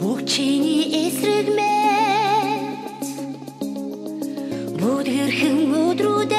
Бүх чиний эсрэг мэд Бүд хэрхэн өдрүүдээ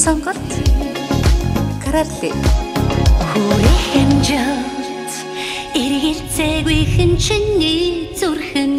сонголт Каралли. Хүрэх хэмжээ эргэлцээгүй хэн чиний зүрхэн